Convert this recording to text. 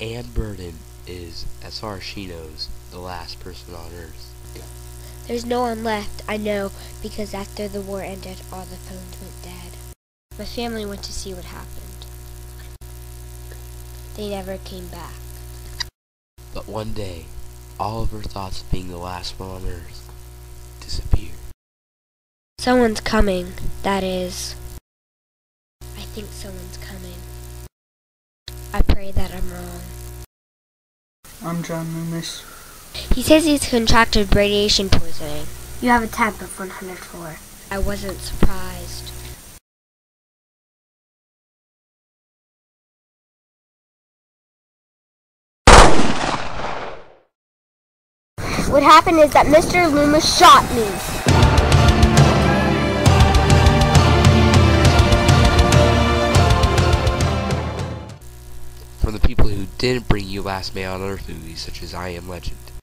Ann Burden is, as far as she knows, the last person on Earth. There's no one left, I know, because after the war ended, all the phones went dead. My family went to see what happened. They never came back. But one day, all of her thoughts of being the last one on Earth disappeared. Someone's coming, that is. I think someone's coming. I pray that I'm wrong. I'm John Loomis. He says he's contracted radiation poisoning. You have a temp of 104. I wasn't surprised. What happened is that Mr. Loomis shot me. The people who didn't bring you Last Man on Earth movies such as I Am Legend.